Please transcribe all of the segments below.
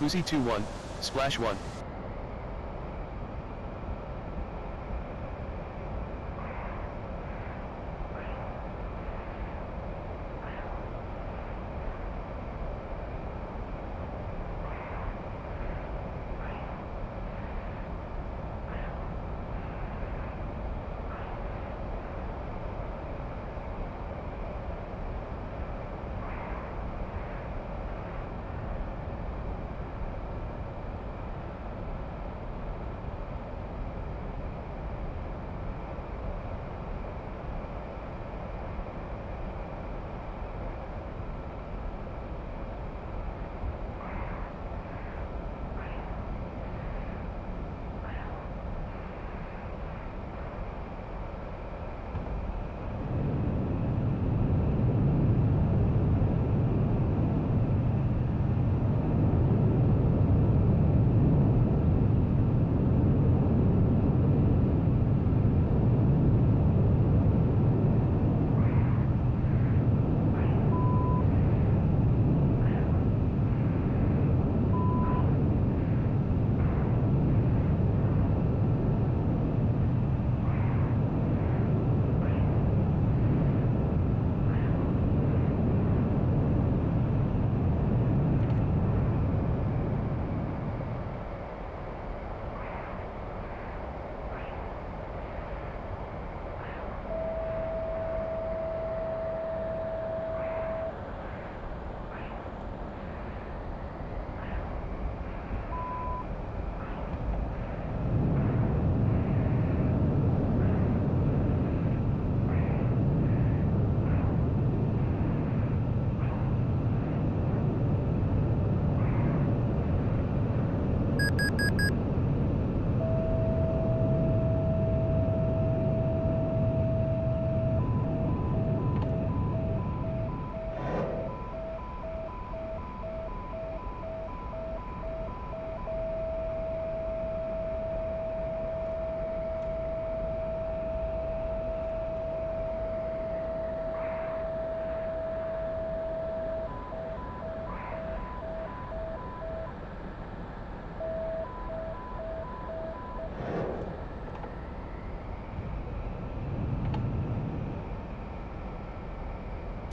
Uzi 2-1, Splash 1.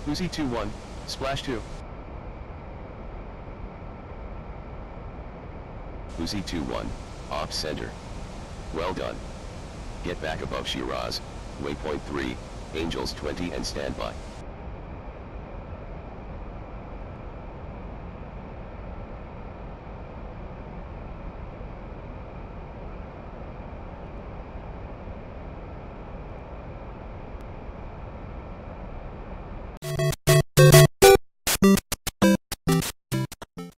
Uzi 2-1, Splash 2. Uzi 2-1, off center. Well done. Get back above Shiraz, waypoint 3, Angels 20 and stand by.